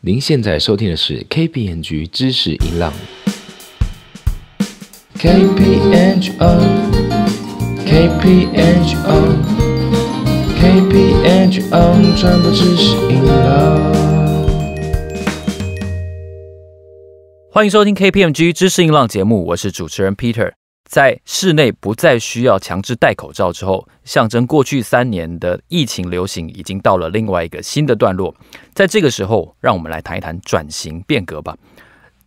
您现在收听的是 KPNG 知识音浪。KPNG on KPNG on KPNG on 传播知识音浪。欢迎收听 KPMG 知识音浪节目，我是主持人 Peter。在室内不再需要强制戴口罩之后，象征过去三年的疫情流行已经到了另外一个新的段落。在这个时候，让我们来谈一谈转型变革吧。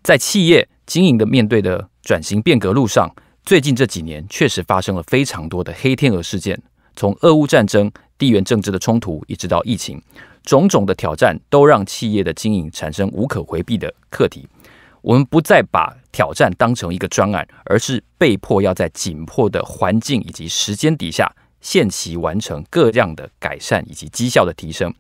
在企业经营的面对的转型变革路上，最近这几年确实发生了非常多的黑天鹅事件，从俄乌战争、地缘政治的冲突，一直到疫情，种种的挑战都让企业的经营产生无可回避的课题。我们不再把挑战当成一个专案，而是被迫要在紧迫的环境以及时间底下，限期完成各样的改善以及绩效的提升。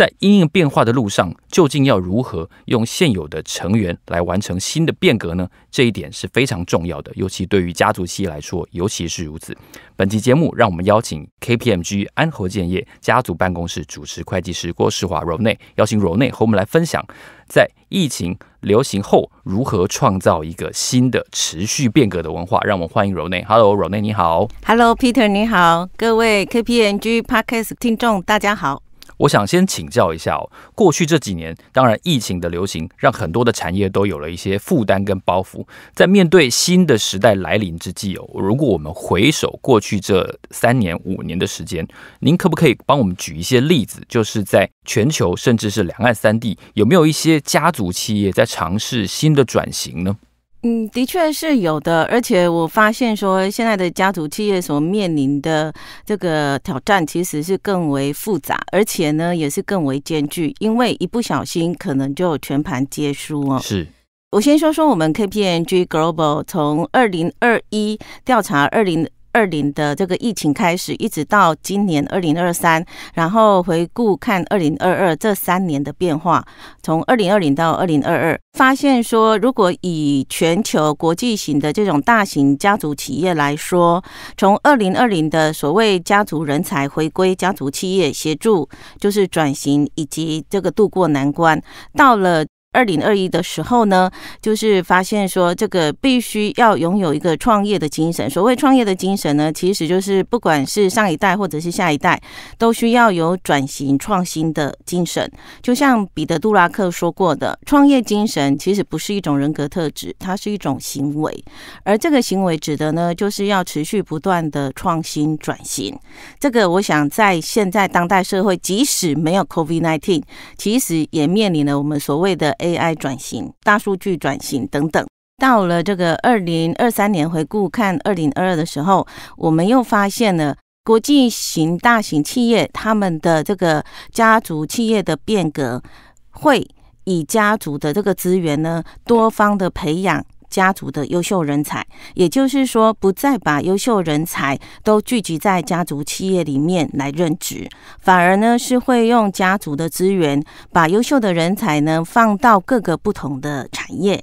在因应变化的路上，究竟要如何用现有的成员来完成新的变革呢？这一点是非常重要的，尤其对于家族企业来说，尤其是如此。本期节目，让我们邀请 KPMG 安和建业家族办公室主持会计师郭世华柔内，邀请柔内和我们来分享，在疫情流行后如何创造一个新的持续变革的文化。让我们欢迎柔内。Hello，柔内你好。Hello Peter，你好，各位 KPMG Podcast 听众，大家好。我想先请教一下哦，过去这几年，当然疫情的流行让很多的产业都有了一些负担跟包袱。在面对新的时代来临之际哦，如果我们回首过去这三年五年的时间，您可不可以帮我们举一些例子？就是在全球甚至是两岸三地，有没有一些家族企业在尝试新的转型呢？嗯，的确是有的，而且我发现说，现在的家族企业所面临的这个挑战其实是更为复杂，而且呢也是更为艰巨，因为一不小心可能就全盘皆输哦。是我先说说我们 KPMG Global 从二零二一调查二零。二零的这个疫情开始，一直到今年二零二三，然后回顾看二零二二这三年的变化，从二零二零到二零二二，发现说，如果以全球国际型的这种大型家族企业来说，从二零二零的所谓家族人才回归家族企业，协助就是转型以及这个渡过难关，到了。二零二一的时候呢，就是发现说，这个必须要拥有一个创业的精神。所谓创业的精神呢，其实就是不管是上一代或者是下一代，都需要有转型创新的精神。就像彼得·杜拉克说过的，创业精神其实不是一种人格特质，它是一种行为。而这个行为指的呢，就是要持续不断的创新转型。这个我想在现在当代社会，即使没有 COVID-19，其实也面临了我们所谓的 AI 转型、大数据转型等等。到了这个二零二三年回顾看二零二二的时候，我们又发现了国际型大型企业他们的这个家族企业的变革，会以家族的这个资源呢，多方的培养。家族的优秀人才，也就是说，不再把优秀人才都聚集在家族企业里面来任职，反而呢是会用家族的资源，把优秀的人才呢放到各个不同的产业。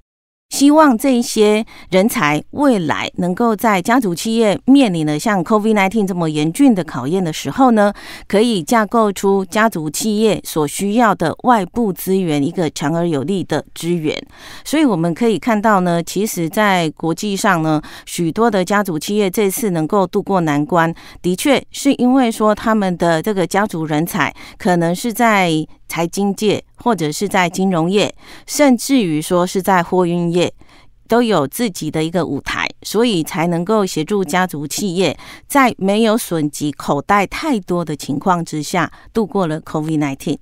希望这一些人才未来能够在家族企业面临了像 COVID-19 这么严峻的考验的时候呢，可以架构出家族企业所需要的外部资源一个强而有力的资源。所以我们可以看到呢，其实，在国际上呢，许多的家族企业这次能够渡过难关，的确是因为说他们的这个家族人才可能是在。财经界，或者是在金融业，甚至于说是在货运业，都有自己的一个舞台，所以才能够协助家族企业在没有损及口袋太多的情况之下，度过了 COVID-19。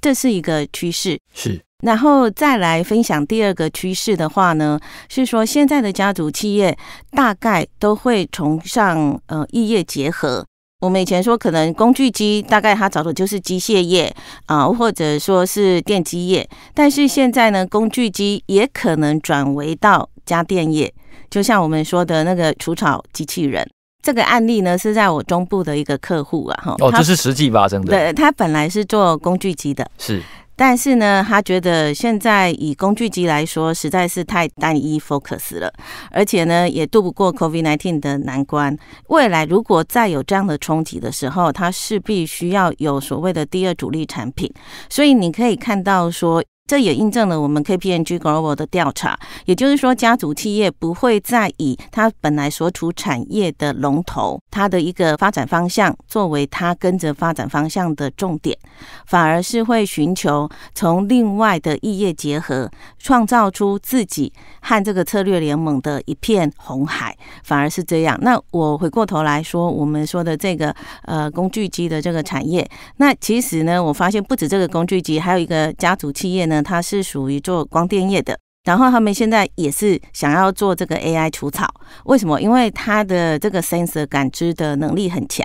这是一个趋势。是，然后再来分享第二个趋势的话呢，是说现在的家族企业大概都会崇尚呃异业结合。我们以前说，可能工具机大概它找的就是机械业啊，或者说是电机业，但是现在呢，工具机也可能转为到家电业，就像我们说的那个除草机器人。这个案例呢是在我中部的一个客户啊，哈，哦，他这是实际发生的，对他本来是做工具机的，是但是呢，他觉得现在以工具机来说，实在是太单一 focus 了，而且呢，也渡不过 COVID-19 的难关。未来如果再有这样的冲击的时候，它势必需要有所谓的第二主力产品。所以你可以看到说。这也印证了我们 KPMG Global 的调查，也就是说，家族企业不会再以它本来所处产业的龙头，它的一个发展方向作为它跟着发展方向的重点，反而是会寻求从另外的异业结合，创造出自己和这个策略联盟的一片红海，反而是这样。那我回过头来说，我们说的这个呃工具机的这个产业，那其实呢，我发现不止这个工具机，还有一个家族企业呢，它是属于做光电业的。然后他们现在也是想要做这个 AI 除草，为什么？因为它的这个 sensor 感知的能力很强。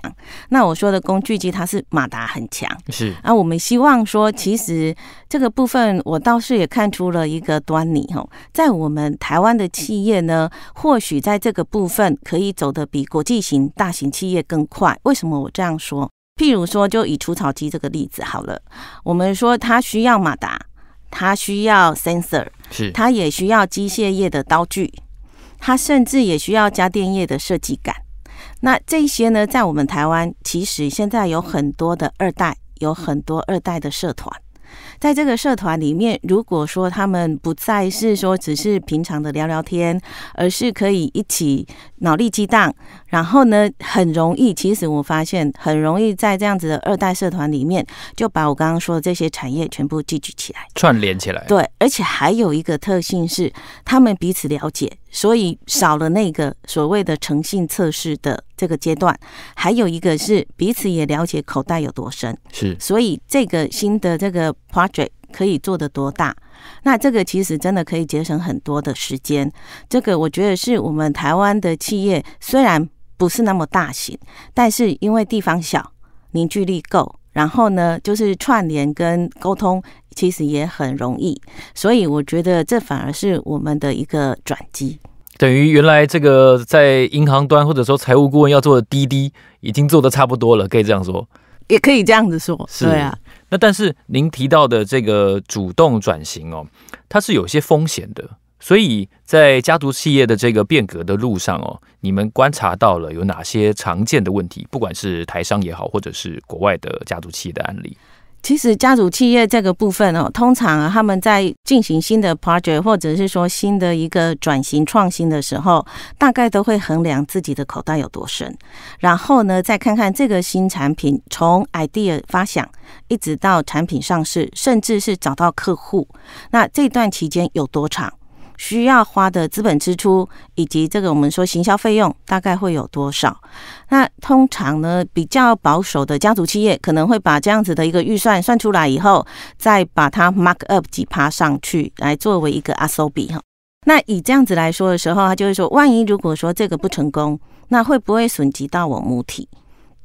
那我说的工具机，它是马达很强。是啊，我们希望说，其实这个部分我倒是也看出了一个端倪哦，在我们台湾的企业呢，或许在这个部分可以走得比国际型大型企业更快。为什么我这样说？譬如说，就以除草机这个例子好了，我们说它需要马达。它需要 sensor，是它也需要机械业的刀具，它甚至也需要家电业的设计感。那这些呢，在我们台湾，其实现在有很多的二代，有很多二代的社团。在这个社团里面，如果说他们不再是说只是平常的聊聊天，而是可以一起脑力激荡，然后呢，很容易，其实我发现很容易在这样子的二代社团里面，就把我刚刚说的这些产业全部聚集起来，串联起来。对，而且还有一个特性是，他们彼此了解，所以少了那个所谓的诚信测试的这个阶段。还有一个是彼此也了解口袋有多深，是，所以这个新的这个 project 可以做得多大？那这个其实真的可以节省很多的时间。这个我觉得是我们台湾的企业虽然不是那么大型，但是因为地方小，凝聚力够，然后呢，就是串联跟沟通其实也很容易，所以我觉得这反而是我们的一个转机。等于原来这个在银行端或者说财务顾问要做的滴滴，已经做的差不多了，可以这样说，也可以这样子说，是对啊。那但是您提到的这个主动转型哦，它是有些风险的，所以在家族企业的这个变革的路上哦，你们观察到了有哪些常见的问题？不管是台商也好，或者是国外的家族企业的案例。其实家族企业这个部分哦，通常他们在进行新的 project 或者是说新的一个转型创新的时候，大概都会衡量自己的口袋有多深，然后呢再看看这个新产品从 idea 发想一直到产品上市，甚至是找到客户，那这段期间有多长？需要花的资本支出以及这个我们说行销费用大概会有多少？那通常呢，比较保守的家族企业可能会把这样子的一个预算算出来以后，再把它 mark up 几趴上去，来作为一个 a s o b 哈。那以这样子来说的时候，他就会说，万一如果说这个不成功，那会不会损及到我母体？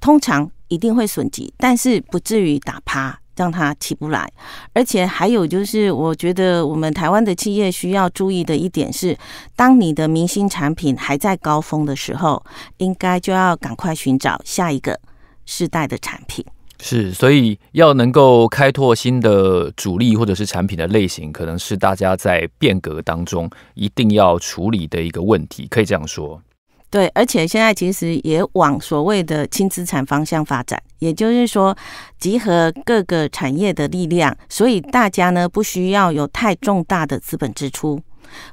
通常一定会损及，但是不至于打趴。让它起不来，而且还有就是，我觉得我们台湾的企业需要注意的一点是，当你的明星产品还在高峰的时候，应该就要赶快寻找下一个世代的产品。是，所以要能够开拓新的主力或者是产品的类型，可能是大家在变革当中一定要处理的一个问题，可以这样说。对，而且现在其实也往所谓的轻资产方向发展，也就是说，集合各个产业的力量，所以大家呢不需要有太重大的资本支出。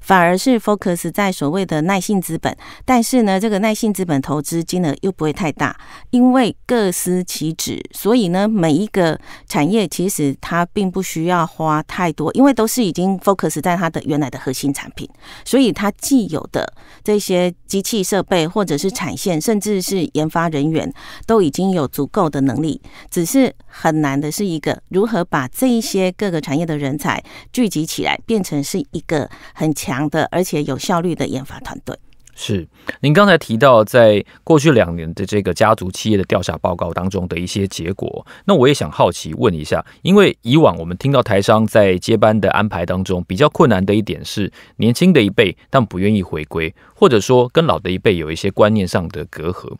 反而是 focus 在所谓的耐性资本，但是呢，这个耐性资本投资金额又不会太大，因为各司其职，所以呢，每一个产业其实它并不需要花太多，因为都是已经 focus 在它的原来的核心产品，所以它既有的这些机器设备或者是产线，甚至是研发人员，都已经有足够的能力，只是很难的是一个如何把这一些各个产业的人才聚集起来，变成是一个很。很强的，而且有效率的研发团队。是，您刚才提到在过去两年的这个家族企业的调查报告当中的一些结果，那我也想好奇问一下，因为以往我们听到台商在接班的安排当中比较困难的一点是，年轻的一辈但不愿意回归，或者说跟老的一辈有一些观念上的隔阂，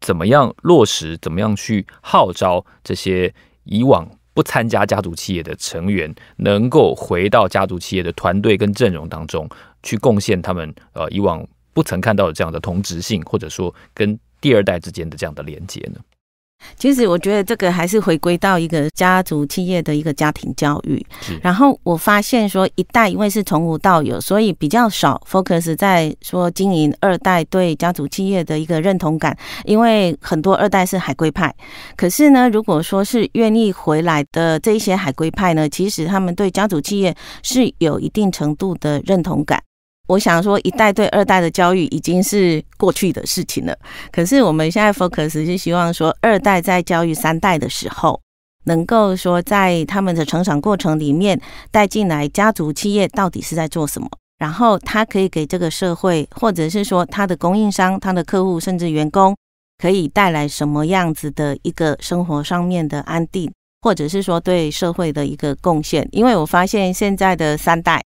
怎么样落实？怎么样去号召这些以往？不参加家族企业的成员，能够回到家族企业的团队跟阵容当中去贡献他们呃以往不曾看到的这样的同质性，或者说跟第二代之间的这样的连接呢？其实我觉得这个还是回归到一个家族企业的一个家庭教育。然后我发现说，一代因为是从无到有，所以比较少 focus 在说经营二代对家族企业的一个认同感，因为很多二代是海归派。可是呢，如果说是愿意回来的这一些海归派呢，其实他们对家族企业是有一定程度的认同感。我想说，一代对二代的教育已经是过去的事情了。可是我们现在 focus 是希望说，二代在教育三代的时候，能够说在他们的成长过程里面带进来家族企业到底是在做什么，然后他可以给这个社会，或者是说他的供应商、他的客户，甚至员工，可以带来什么样子的一个生活上面的安定，或者是说对社会的一个贡献。因为我发现现在的三代。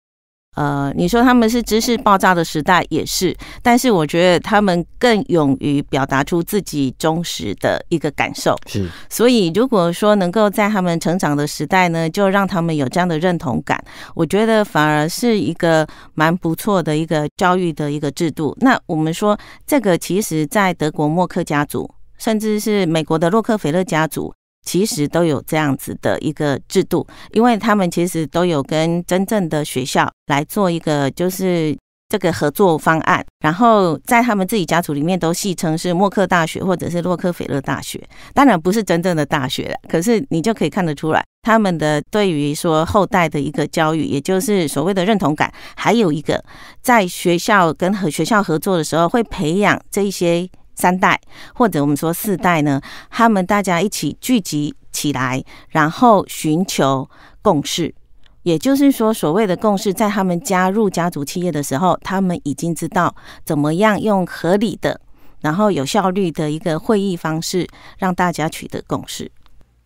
呃，你说他们是知识爆炸的时代也是，但是我觉得他们更勇于表达出自己忠实的一个感受。是，所以如果说能够在他们成长的时代呢，就让他们有这样的认同感，我觉得反而是一个蛮不错的一个教育的一个制度。那我们说这个，其实在德国默克家族，甚至是美国的洛克菲勒家族。其实都有这样子的一个制度，因为他们其实都有跟真正的学校来做一个就是这个合作方案，然后在他们自己家族里面都戏称是默克大学或者是洛克菲勒大学，当然不是真正的大学了，可是你就可以看得出来，他们的对于说后代的一个教育，也就是所谓的认同感，还有一个在学校跟和学校合作的时候，会培养这一些。三代或者我们说四代呢，他们大家一起聚集起来，然后寻求共识。也就是说，所谓的共识，在他们加入家族企业的时候，他们已经知道怎么样用合理的、然后有效率的一个会议方式，让大家取得共识。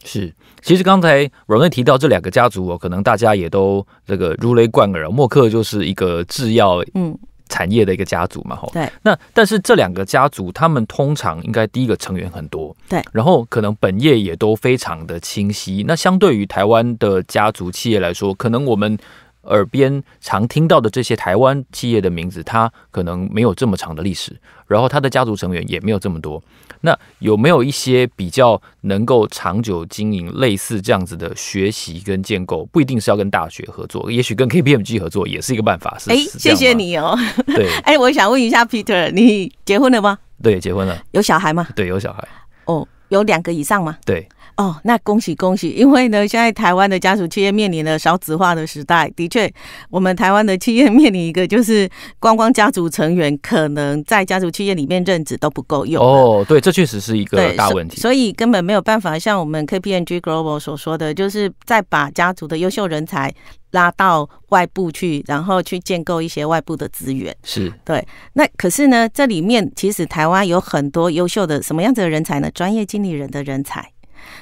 是，其实刚才阮瑞提到这两个家族哦，可能大家也都这个如雷贯耳。默克就是一个制药，嗯。产业的一个家族嘛，吼。对。那但是这两个家族，他们通常应该第一个成员很多，对。然后可能本业也都非常的清晰。那相对于台湾的家族企业来说，可能我们。耳边常听到的这些台湾企业的名字，它可能没有这么长的历史，然后它的家族成员也没有这么多。那有没有一些比较能够长久经营类似这样子的学习跟建构？不一定是要跟大学合作，也许跟 KPMG 合作也是一个办法。哎，谢谢你哦。对，哎，我想问一下 Peter，你 结婚了吗？对，结婚了。有小孩吗？对，有小孩。哦，有两个以上吗？对。哦，那恭喜恭喜！因为呢，现在台湾的家族企业面临了少子化的时代，的确，我们台湾的企业面临一个就是光光家族成员可能在家族企业里面任职都不够用。哦，对，这确实是一个大问题。所以根本没有办法像我们 KPMG Global 所说的，就是再把家族的优秀人才拉到外部去，然后去建构一些外部的资源。是对。那可是呢，这里面其实台湾有很多优秀的什么样子的人才呢？专业经理人的人才。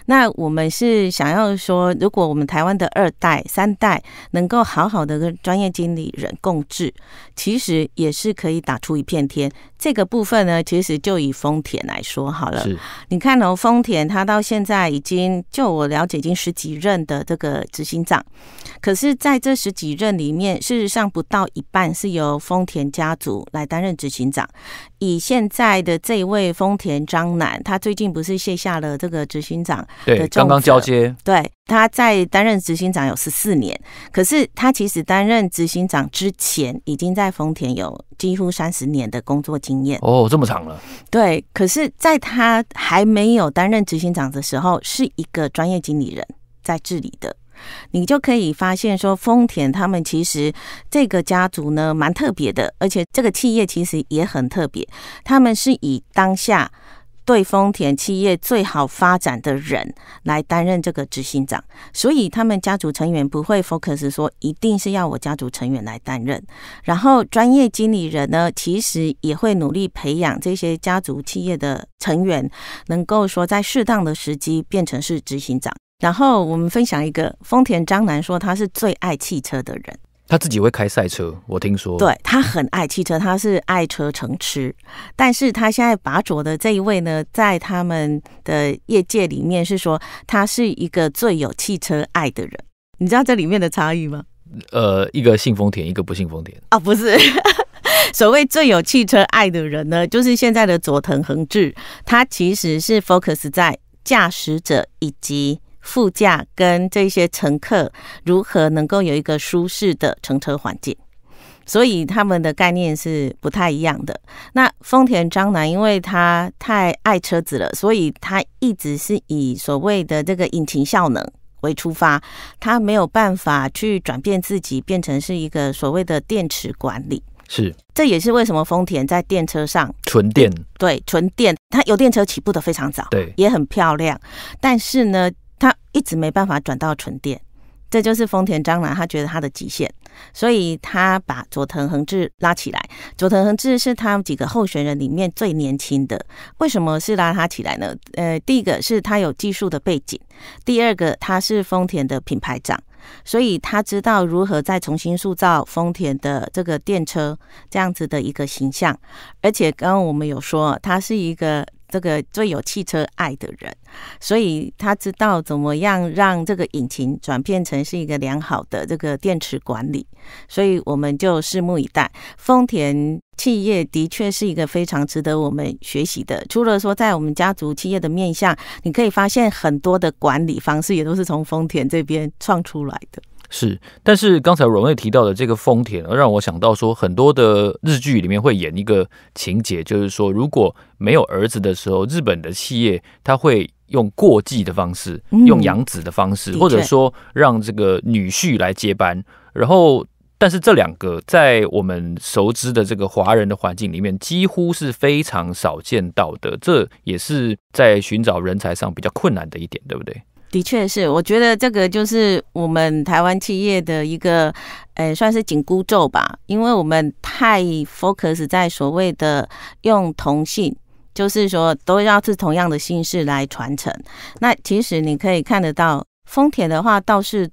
那我们是想要说，如果我们台湾的二代、三代能够好好的跟专业经理人共治，其实也是可以打出一片天。这个部分呢，其实就以丰田来说好了。你看哦，丰田它到现在已经，就我了解，已经十几任的这个执行长。可是，在这十几任里面，事实上不到一半是由丰田家族来担任执行长。以现在的这位丰田张楠，他最近不是卸下了这个执行长对，刚刚交接。对，他在担任执行长有十四年，可是他其实担任执行长之前，已经在丰田有几乎三十年的工作经验。哦，这么长了。对，可是在他还没有担任执行长的时候，是一个专业经理人在治理的。你就可以发现说，丰田他们其实这个家族呢蛮特别的，而且这个企业其实也很特别。他们是以当下对丰田企业最好发展的人来担任这个执行长，所以他们家族成员不会 focus 说一定是要我家族成员来担任。然后专业经理人呢，其实也会努力培养这些家族企业的成员，能够说在适当的时机变成是执行长。然后我们分享一个丰田章男说他是最爱汽车的人，他自己会开赛车，我听说。对他很爱汽车，他是爱车成痴。但是他现在把着的这一位呢，在他们的业界里面是说他是一个最有汽车爱的人。你知道这里面的差异吗？呃，一个信丰田，一个不信丰田啊，不是。所谓最有汽车爱的人呢，就是现在的佐藤恒志，他其实是 focus 在。驾驶者以及副驾跟这些乘客如何能够有一个舒适的乘车环境。所以他们的概念是不太一样的。那丰田章男，因为他太爱车子了，所以他一直是以所谓的这个引擎效能为出发，他没有办法去转变自己变成是一个所谓的电池管理。是，这也是为什么丰田在电车上纯电，对纯电，它油电车起步的非常早，对，也很漂亮，但是呢，他一直没办法转到纯电。这就是丰田章男，他觉得他的极限，所以他把佐藤恒志拉起来。佐藤恒志是他几个候选人里面最年轻的。为什么是拉他起来呢？呃，第一个是他有技术的背景，第二个他是丰田的品牌长，所以他知道如何再重新塑造丰田的这个电车这样子的一个形象。而且刚刚我们有说，他是一个。这个最有汽车爱的人，所以他知道怎么样让这个引擎转变成是一个良好的这个电池管理，所以我们就拭目以待。丰田企业的确是一个非常值得我们学习的。除了说在我们家族企业的面向，你可以发现很多的管理方式也都是从丰田这边创出来的。是，但是刚才荣瑞提到的这个丰田，让我想到说，很多的日剧里面会演一个情节，就是说，如果没有儿子的时候，日本的企业他会用过继的方式，用养子的方式，或者说让这个女婿来接班。然后，但是这两个在我们熟知的这个华人的环境里面，几乎是非常少见到的，这也是在寻找人才上比较困难的一点，对不对？的确是，我觉得这个就是我们台湾企业的一个，呃，算是紧箍咒吧。因为我们太 focus 在所谓的用同姓，就是说都要是同样的姓氏来传承。那其实你可以看得到，丰田的话倒是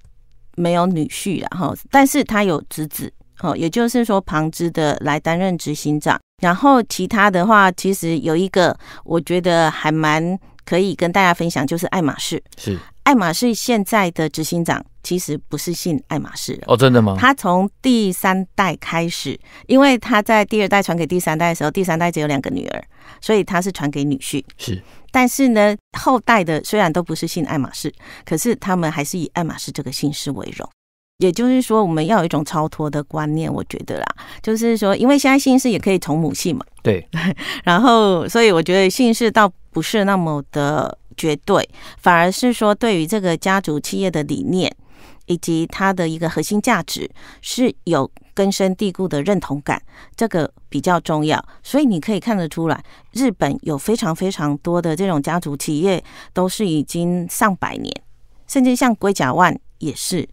没有女婿了哈，但是他有侄子，哦，也就是说旁支的来担任执行长。然后其他的话，其实有一个，我觉得还蛮。可以跟大家分享，就是爱马仕。是爱马仕现在的执行长，其实不是姓爱马仕哦，真的吗？他从第三代开始，因为他在第二代传给第三代的时候，第三代只有两个女儿，所以他是传给女婿。是，但是呢，后代的虽然都不是姓爱马仕，可是他们还是以爱马仕这个姓氏为荣。也就是说，我们要有一种超脱的观念，我觉得啦，就是说，因为现在姓氏也可以从母姓嘛，对，然后所以我觉得姓氏倒不是那么的绝对，反而是说对于这个家族企业的理念以及它的一个核心价值是有根深蒂固的认同感，这个比较重要。所以你可以看得出来，日本有非常非常多的这种家族企业，都是已经上百年，甚至像龟甲万也是。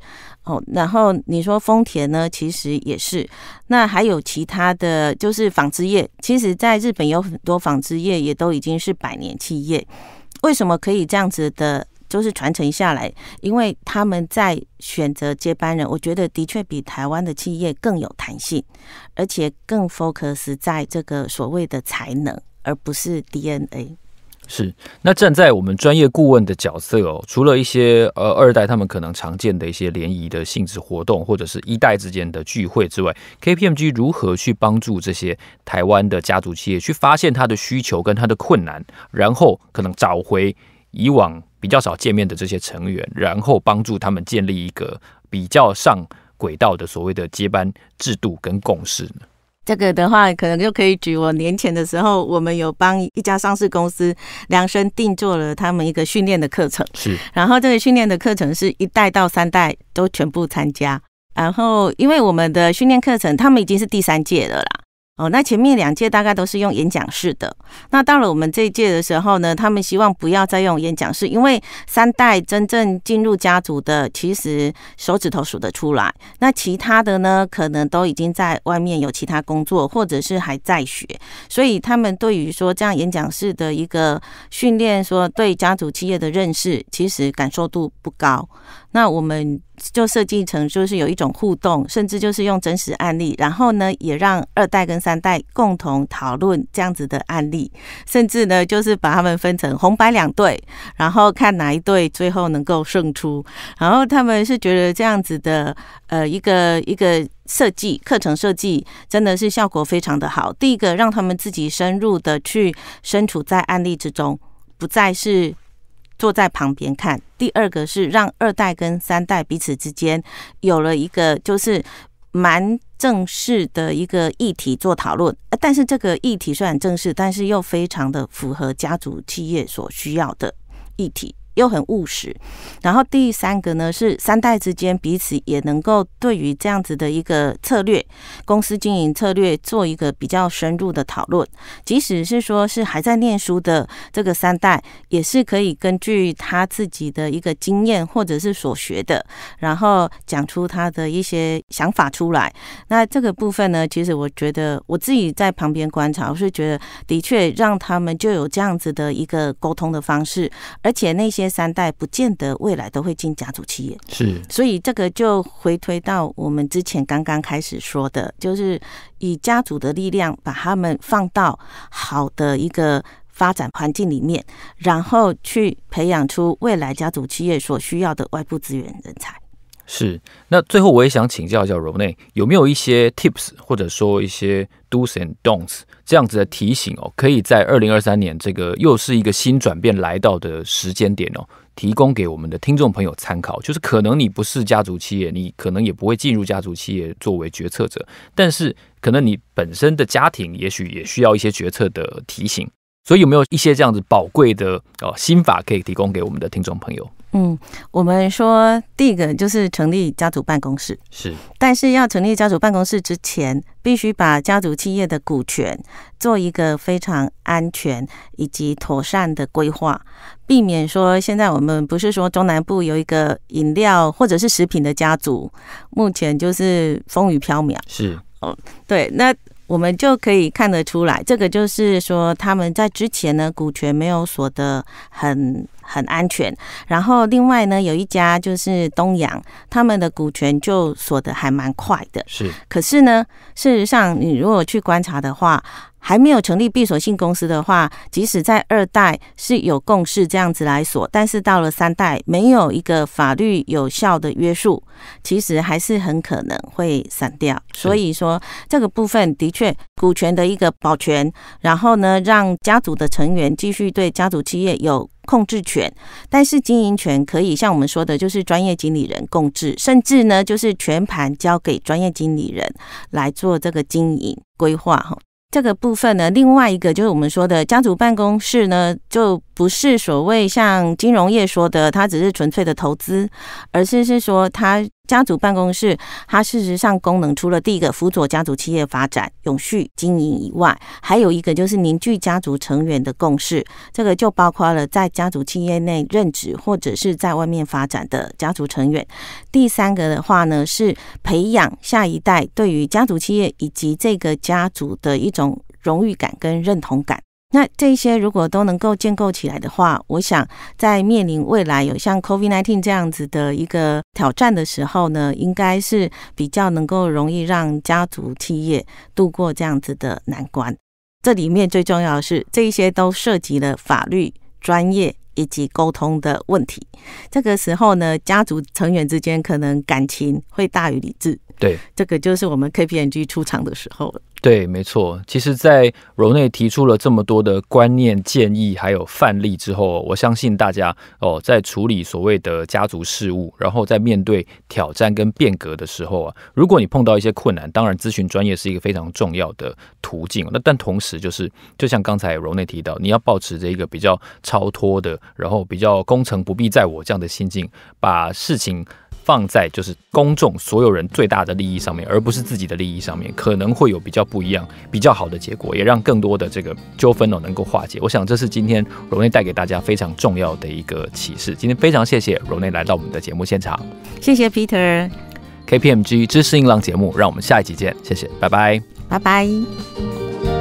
哦，然后你说丰田呢，其实也是。那还有其他的就是纺织业，其实在日本有很多纺织业也都已经是百年企业。为什么可以这样子的，就是传承下来？因为他们在选择接班人，我觉得的确比台湾的企业更有弹性，而且更 focus 在这个所谓的才能，而不是 DNA。是，那站在我们专业顾问的角色哦，除了一些呃二代他们可能常见的一些联谊的性质活动，或者是一代之间的聚会之外，KPMG 如何去帮助这些台湾的家族企业去发现他的需求跟他的困难，然后可能找回以往比较少见面的这些成员，然后帮助他们建立一个比较上轨道的所谓的接班制度跟共识呢？这个的话，可能就可以举我年前的时候，我们有帮一家上市公司量身定做了他们一个训练的课程。是，然后这个训练的课程是一代到三代都全部参加。然后，因为我们的训练课程，他们已经是第三届了啦。哦，那前面两届大概都是用演讲式的，那到了我们这一届的时候呢，他们希望不要再用演讲式，因为三代真正进入家族的，其实手指头数得出来，那其他的呢，可能都已经在外面有其他工作，或者是还在学，所以他们对于说这样演讲式的一个训练，说对家族企业的认识，其实感受度不高。那我们就设计成就是有一种互动，甚至就是用真实案例，然后呢，也让二代跟三代共同讨论这样子的案例，甚至呢，就是把他们分成红白两队，然后看哪一队最后能够胜出。然后他们是觉得这样子的呃一个一个设计课程设计真的是效果非常的好。第一个让他们自己深入的去身处在案例之中，不再是。坐在旁边看；第二个是让二代跟三代彼此之间有了一个就是蛮正式的一个议题做讨论。但是这个议题虽然正式，但是又非常的符合家族企业所需要的议题。又很务实，然后第三个呢是三代之间彼此也能够对于这样子的一个策略、公司经营策略做一个比较深入的讨论。即使是说是还在念书的这个三代，也是可以根据他自己的一个经验或者是所学的，然后讲出他的一些想法出来。那这个部分呢，其实我觉得我自己在旁边观察，我是觉得的确让他们就有这样子的一个沟通的方式，而且那些。三代不见得未来都会进家族企业，是，所以这个就回推到我们之前刚刚开始说的，就是以家族的力量把他们放到好的一个发展环境里面，然后去培养出未来家族企业所需要的外部资源人才。是，那最后我也想请教一下柔内，有没有一些 tips 或者说一些 do's and don'ts 这样子的提醒哦，可以在二零二三年这个又是一个新转变来到的时间点哦，提供给我们的听众朋友参考。就是可能你不是家族企业，你可能也不会进入家族企业作为决策者，但是可能你本身的家庭也许也需要一些决策的提醒。所以有没有一些这样子宝贵的哦心法可以提供给我们的听众朋友？嗯，我们说第一个就是成立家族办公室，是，但是要成立家族办公室之前，必须把家族企业的股权做一个非常安全以及妥善的规划，避免说现在我们不是说中南部有一个饮料或者是食品的家族，目前就是风雨飘渺，是，哦，对，那。我们就可以看得出来，这个就是说他们在之前呢股权没有锁的很很安全，然后另外呢有一家就是东阳，他们的股权就锁的还蛮快的。是，可是呢，事实上你如果去观察的话。还没有成立闭锁性公司的话，即使在二代是有共识这样子来锁，但是到了三代没有一个法律有效的约束，其实还是很可能会散掉。所以说这个部分的确股权的一个保全，然后呢让家族的成员继续对家族企业有控制权，但是经营权可以像我们说的，就是专业经理人共治，甚至呢就是全盘交给专业经理人来做这个经营规划哈。这个部分呢，另外一个就是我们说的家族办公室呢，就不是所谓像金融业说的，它只是纯粹的投资，而是是说它。家族办公室，它事实上功能除了第一个辅佐家族企业发展、永续经营以外，还有一个就是凝聚家族成员的共识。这个就包括了在家族企业内任职或者是在外面发展的家族成员。第三个的话呢，是培养下一代对于家族企业以及这个家族的一种荣誉感跟认同感。那这些如果都能够建构起来的话，我想在面临未来有像 COVID-19 这样子的一个挑战的时候呢，应该是比较能够容易让家族企业度过这样子的难关。这里面最重要的是，这一些都涉及了法律、专业以及沟通的问题。这个时候呢，家族成员之间可能感情会大于理智。对，这个就是我们 KPMG 出场的时候了。对，没错。其实，在柔内提出了这么多的观念、建议，还有范例之后，我相信大家哦，在处理所谓的家族事务，然后在面对挑战跟变革的时候啊，如果你碰到一些困难，当然咨询专业是一个非常重要的途径。那但同时，就是就像刚才柔内提到，你要保持着一个比较超脱的，然后比较功成不必在我这样的心境，把事情。放在就是公众所有人最大的利益上面，而不是自己的利益上面，可能会有比较不一样、比较好的结果，也让更多的这个纠纷哦能够化解。我想这是今天柔内带给大家非常重要的一个启示。今天非常谢谢柔内来到我们的节目现场，谢谢 Peter。KPMG 知识音浪节目，让我们下一集见，谢谢，拜拜，拜拜。